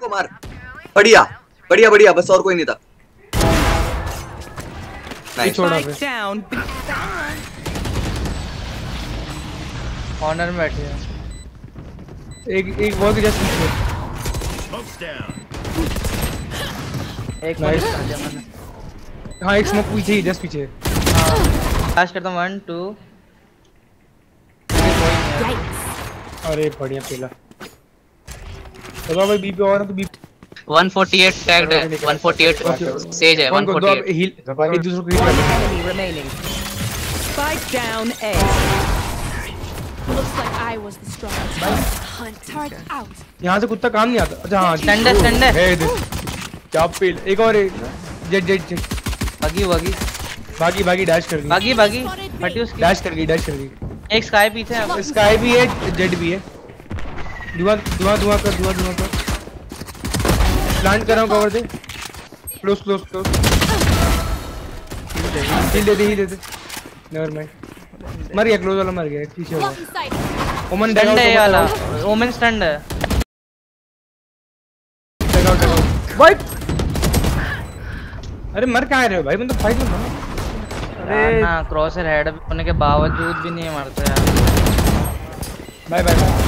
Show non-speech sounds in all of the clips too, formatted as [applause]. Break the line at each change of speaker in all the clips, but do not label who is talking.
को मार बढ़िया बढ़िया बढ़िया बस और कोई नहीं था.
कॉर्नर में बैठे हैं।
एक एक वॉल के जस्ट पीछे
एक मैंने।
हाँ एक स्मोक पीछे ही जस्ट पीछे।
फ्लैश करता हूँ वन टू
अरे बढ़िया पहला चलो भाई बी पे और है तो बी
148 टैग्ड है। 148 सेज है
कौन को दो
148
हील एक दूसरे को heal.
Looks like I was the strongest. Hunt. Turret out.
यहाँ से कुत्ता काम नहीं आता। अच्छा हाँ
है,
इधर क्या पेल एक और एक। जेट जेट जेट
भागी भागी
भागी भागी डैश कर दी।
भागी भागी फटी उसकी?
डैश कर गई डैश कर गई
एक स्काई पीछे है।
स्काई भी है जेट भी है। धुआँ धुआँ धुआँ कर धुआँ धुआँ कर। प्लांट कर रहा हूँ कवर दे। क्लोज क्लोज क्लोज हील दे दे हील दे दे। नेवर माइंड मर गया क्लोज वाला मर गया पीछे
sight.
ओमन
स्टैंड है वाला। ओमेन स्टैंड है।
भाई अरे मर कहाँ रहे हो भाई? मतलब फाइट में था
अरे ना। क्रॉसर हेड होने के बावजूद भी नहीं मरते यार।
Bye bye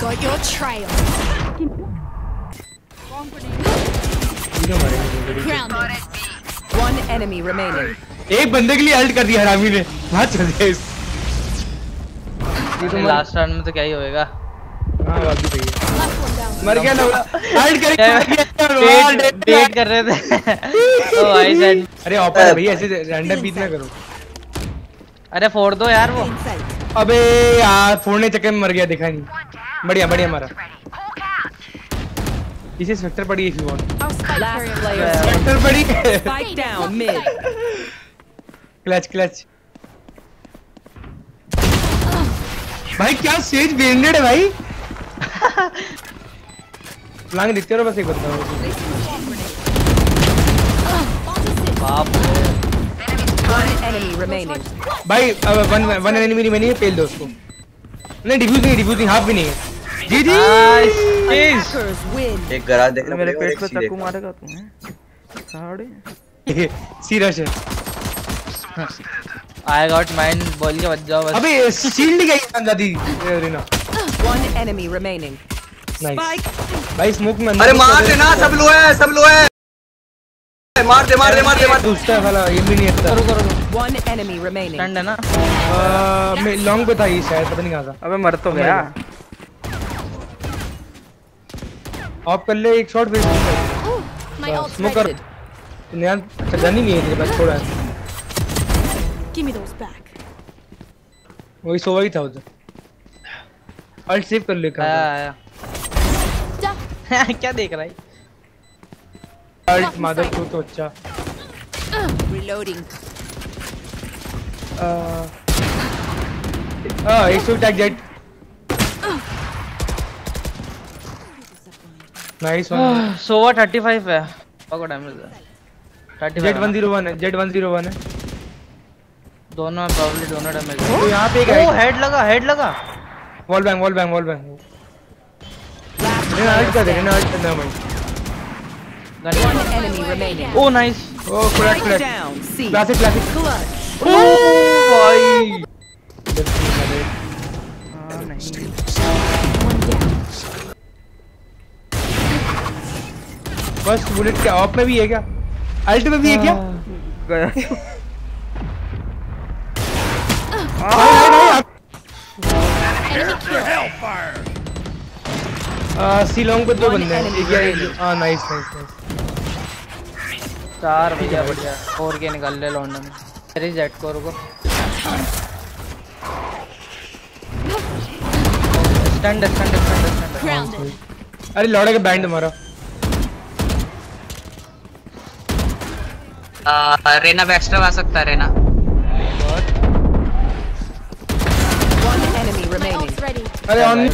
got your trail. Grounded.
One enemy remaining.
एक बंदे के लिए अल्ट कर दिया हरामी ने। वहाँ चल गया इस
लास्ट राउंड में तो क्या ही होएगा।
हाँ बात भी सही है।
Down.
मर गया ना अल्ट कर
वेट वेट कर। रहे थे। ओ आई सेड
अरे ऑपर भाई ऐसे रैंडम बीट ना करो।
अरे फोड़ दो यार वो।
अबे यार फोड़ने चक्कर में मर गया देखा नहीं। बढ़िया बढ़िया मारा। इसे स्पेक्टर पड़ी इफ़ यू वांट. स्पेक्टर पड़ी
Spike down mid.
Clutch clutch भाई क्या सेज ग्रेनेड है भाई? [laughs] लांग दिखते रहो बस एक बंदा
बाप रे.
भाई अब वन वन एनिमी रिमेनिंग है पेल दो उसको। नहीं डिफ्यूज नहीं डिफ्यूज नहीं हाफ़ भी नहीं है। जी जी
Hackers win.
एक गराज देखना
मेरे पेट पे चाकू मारेगा तुम्हें साड़े।
सी रश है।
आई गॉट माइन बोल के बच जाओ बस।
अबे शील्ड गई अंदादी Reyna.
One enemy remaining.
Nice भाई स्मोक में अंदर
अरे मार देना सब लो है सब लो है मार दे मार दे मार दे मार
दूसरा वाला ये भी नहीं आता
रुको रुको
One enemy remaining.
स्टैंड है ना?
मैं लॉन्ग पे था ये शायद पता नहीं कहाँ था।
अबे मर तो गया।
ऑफ़ कर ले एक शॉट फिर।
Ooh,
स्मोक कर। नया ही नहीं है तेरे पास थोड़ा।
Give me those back.
वही सोवा ही था उधर। अल्ट सेव कर ले
आया आया। [laughs] क्या देख रहा है?
अल्ट मादर को तो अच्छा
Reloading.
हाँ एक सौ टैग जेट नाइस वन
सोवा 35 है? पकड़ो डैमेज है। 35
जेट 101 है जेट 101 है.
दोनों प्रॉब्ली दोनों डैमेज है।
तो यहाँ पे एक
ओ हेड लगा हेड लगा।
Wall bang wall bang wall bang Reyna alt कर दे रेना अल्ट करना भाई
One enemy remaining.
Oh nice
oh crack
Spike
crack
down. C.
Classic classic
Clutch.
Oh भाई
हाँ नहीं
फ़र्स्ट बुलेट क्या ऑफ़ में भी है क्या? अल्ट में भी है क्या?
गया
सी लॉन्ग पे दो
One
बंदे हैं।
enemy
एक या
remaining.
हाँ नाइस नाइस नाइस
चार भैया बढ़िया। और के निकाल ले लौंडा में अरे जेट को। रुको स्टैंड स्टैंड स्टैंड स्टैंड
अरे लौड़े का बैंड मारा।
आ, रेना बैक्स्टर आ सकता है रेना.
अरे ऑन